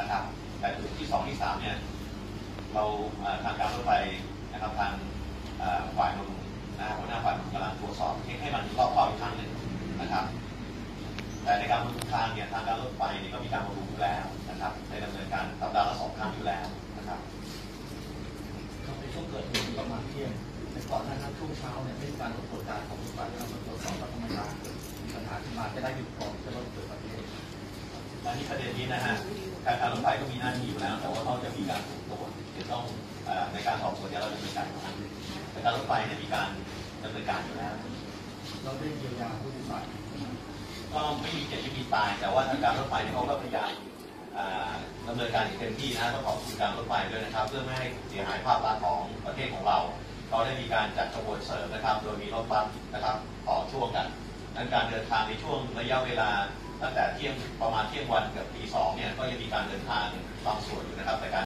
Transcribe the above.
นะครับแต่จุดที่สองที่สามเนี่ยเราทางการรถไฟนะครับทางฝ่ายบำรุงนะหัวหน้าฝ่ายบำรุงกำลังตรวจสอบให้ให้มันรอบคอบอีกครั้งหนึ่งนะครับแต่ในการบำรุงทางเนี่ยทางการรถไฟเนี่ยก็มีการบำรุงอยู่แล้วนะครับในดำเนินการสัปดาห์ละสองครั้งอยู่แล้วนะครับในช่วงเกิดเหตุประมาณเที่ยงในก่อนหน้านั้นช่วงเช้าเนี่ยได้มีการรบกวนการของฝ่ายการตรวจสอบว่าทำไมการเกิดมีปัญหาขึ้นมาจะได้หยุดก่อนจะลดเกิดอุบัติเหตุ อันนี้ประเด็นนี้นะฮะการการรถไฟก็มีหน้าที่อยู่แล้ว แต่ว่าเขาจะมีการตรวจจะต้องอในการสอบสวนเนี่ยเราจะมีการทำแต่การรถไฟเนี่ยมีการดำเนินการอยู่แล้วเราได้เยียวยาผู้โดยสารก็ไม่มีเจ็บไม่มีตาย แต่ว่าทางการรถไฟเนี่ยเขาก็พยายามดำเนินการอย่างเต็มที่นะต้องขอบคุณการรถไฟด้วยนะครับ เพื่อไม่ให้เสียหายภาพลักษณ์ของประเทศของเราเราได้มีการจัดขบวนเสริมนะครับ โดยมีรถบัสนะครับต่อช่วงกันนั้นการเดินทางในช่วงระยะเวลา ตั้งแต่เที่ยงประมาณเที่ยงวันเกือบตีสองเนี่ยก็ยังมีการเดินทางบางส่วนอยู่นะครับแต่การ